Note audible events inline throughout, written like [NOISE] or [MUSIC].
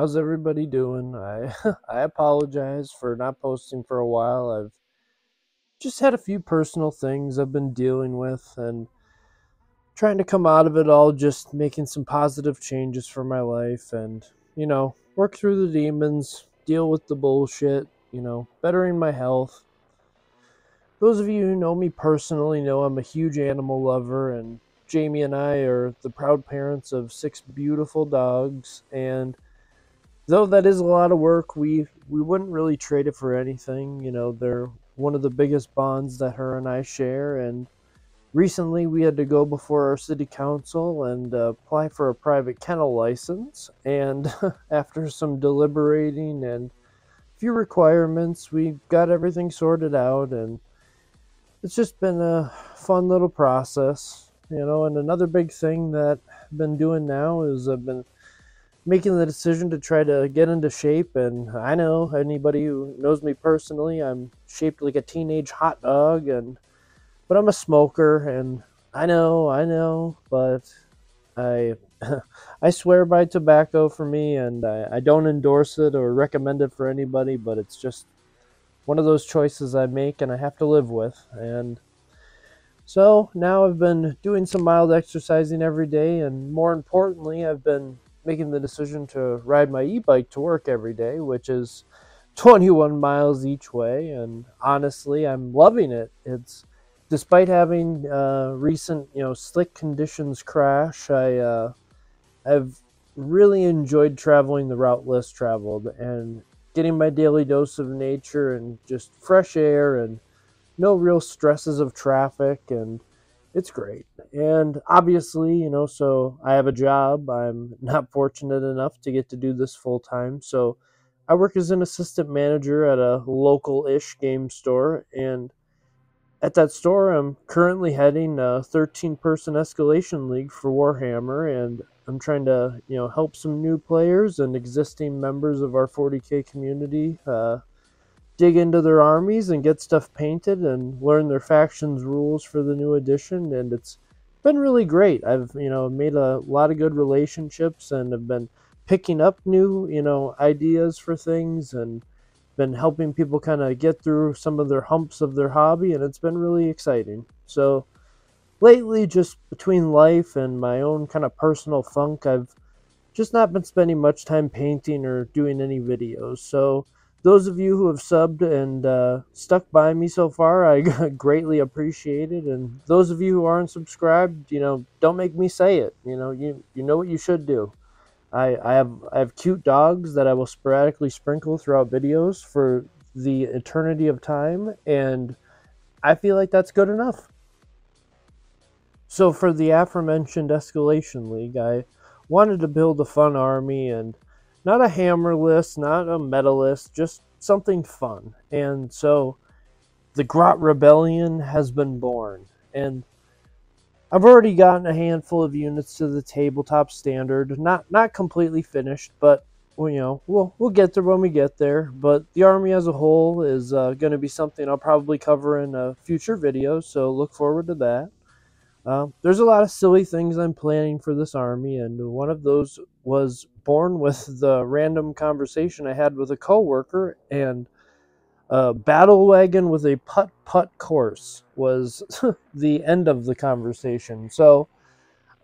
How's everybody doing? I [LAUGHS] I apologize for not posting for a while. I've just had a few personal things I've been dealing with and trying to come out of it all just making some positive changes for my life and, you know, work through the demons, deal with the bullshit, you know, bettering my health. Those of you who know me personally know I'm a huge animal lover and Jamie and I are the proud parents of six beautiful dogs, and though that is a lot of work, we we wouldn't really trade it for anything. You know, they're one of the biggest bonds that her and I share, and recently we had to go before our city council and uh, apply for a private kennel license, and [LAUGHS] after some deliberating and a few requirements, we got everything sorted out, and it's just been a fun little process you know and another big thing that i've been doing now is i've been making the decision to try to get into shape and i know anybody who knows me personally i'm shaped like a teenage hot dog and but i'm a smoker and i know i know but i [LAUGHS] i swear by tobacco for me and I, I don't endorse it or recommend it for anybody but it's just one of those choices i make and i have to live with and so now I've been doing some mild exercising every day, and more importantly, I've been making the decision to ride my e bike to work every day, which is 21 miles each way. And honestly, I'm loving it. It's despite having uh, recent, you know, slick conditions crash, I uh, I've really enjoyed traveling the route less traveled and getting my daily dose of nature and just fresh air and no real stresses of traffic and it's great. And obviously, you know, so I have a job. I'm [LAUGHS] not fortunate enough to get to do this full time. So I work as an assistant manager at a local ish game store. And at that store, I'm currently heading a 13 person escalation league for Warhammer. And I'm trying to, you know, help some new players and existing members of our 40K community uh, dig into their armies and get stuff painted and learn their factions rules for the new edition and it's been really great. I've you know made a lot of good relationships and have been picking up new you know ideas for things and been helping people kind of get through some of their humps of their hobby and it's been really exciting. So lately just between life and my own kind of personal funk i've just not been spending much time painting or doing any videos. So those of you who have subbed and uh, stuck by me so far, I [LAUGHS] greatly appreciate it. And those of you who aren't subscribed, you know, don't make me say it. You know, you you know what you should do. I, I have I have cute dogs that I will sporadically sprinkle throughout videos for the eternity of time, and I feel like that's good enough. So for the aforementioned Escalation League, I wanted to build a fun army and not a hammer list, not a meta list, just something fun. And so the Grot Rebellion has been born. And I've already gotten a handful of units to the tabletop standard. Not not completely finished, but well, you know, we'll we'll get there when we get there. But the army as a whole is uh, going to be something I'll probably cover in a future video, so look forward to that. Uh, there's a lot of silly things I'm planning for this army, and one of those was born with the random conversation I had with a coworker, and a Battlewagon with a putt putt course was [LAUGHS] the end of the conversation. So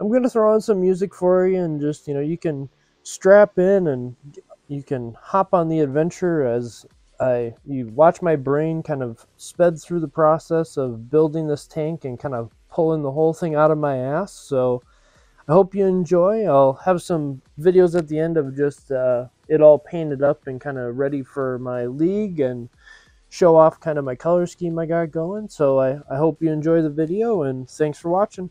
I'm gonna throw on some music for you, and just you know you can strap in and you can hop on the adventure as I you watch my brain kind of sped through the process of building this tank and kind of pulling the whole thing out of my ass. So I hope you enjoy. I'll have some videos at the end of just uh, it all painted up and kind of ready for my league and show off kind of my color scheme I got going. So I, I hope you enjoy the video and thanks for watching.